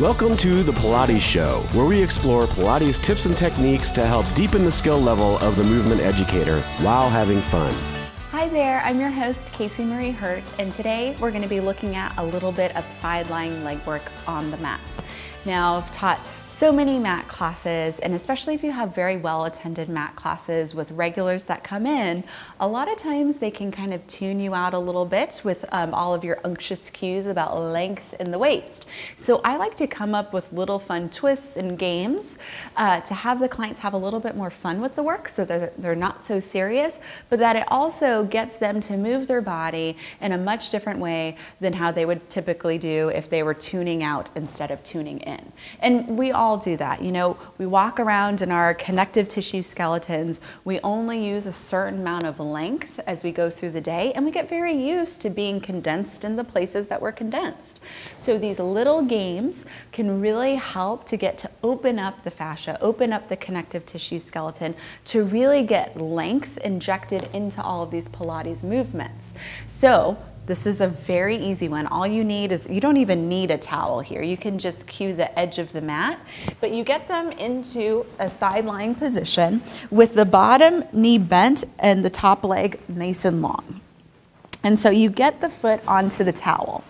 Welcome to the Pilates Show, where we explore Pilates tips and techniques to help deepen the skill level of the movement educator while having fun. Hi there, I'm your host Casie Marie Herdt, and today we're going to be looking at a little bit of side lying leg work on the mat. Now, I've taught so many mat classes, and especially if you have very well attended mat classes with regulars that come in, a lot of times they can kind of tune you out a little bit with um, all of your unctuous cues about length in the waist. So I like to come up with little fun twists and games uh, to have the clients have a little bit more fun with the work so that they're not so serious, but that it also gets them to move their body in a much different way than how they would typically do if they were tuning out instead of tuning in. And we all all do that. You know, we walk around in our connective tissue skeletons. We only use a certain amount of length as we go through the day, and we get very used to being condensed in the places that we're condensed. So these little games can really help to get to open up the fascia, open up the connective tissue skeleton to really get length injected into all of these Pilates movements. So this is a very easy one. All you need is, you don't even need a towel here. You can just cue the edge of the mat, but you get them into a side lying position with the bottom knee bent and the top leg nice and long. And so you get the foot onto the towel.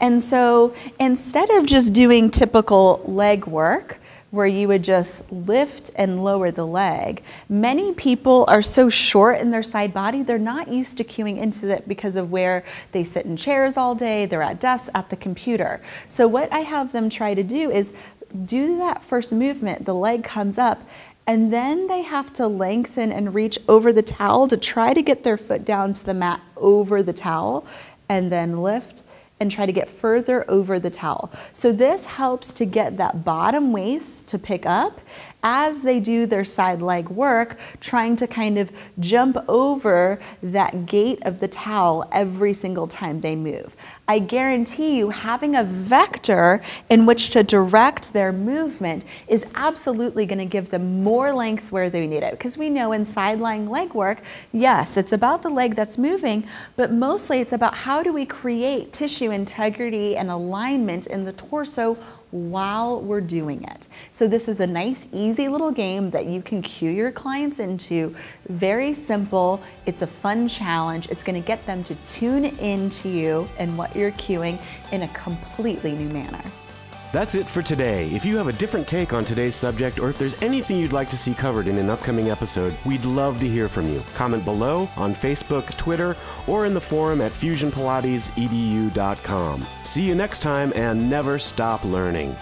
And so instead of just doing typical leg work, where you would just lift and lower the leg. Many people are so short in their side body, they're not used to cueing into it because of where they sit in chairs all day, they're at desks, at the computer. So what I have them try to do is do that first movement, the leg comes up, and then they have to lengthen and reach over the towel to try to get their foot down to the mat over the towel, and then lift and try to get further over the towel. So this helps to get that bottom waist to pick up as they do their side leg work, trying to kind of jump over that gate of the towel every single time they move. I guarantee you having a vector in which to direct their movement is absolutely going to give them more length where they need it. Because we know in side lying leg work, yes, it's about the leg that's moving, but mostly it's about how do we create tissue integrity and alignment in the torso while we're doing it. So this is a nice, easy little game that you can cue your clients into. Very simple. It's a fun challenge. It's gonna get them to tune into you and what you're cueing in a completely new manner. That's it for today. If you have a different take on today's subject or if there's anything you'd like to see covered in an upcoming episode, we'd love to hear from you. Comment below on Facebook, Twitter, or in the forum at fusionpilatesedu.com. See you next time and never stop learning.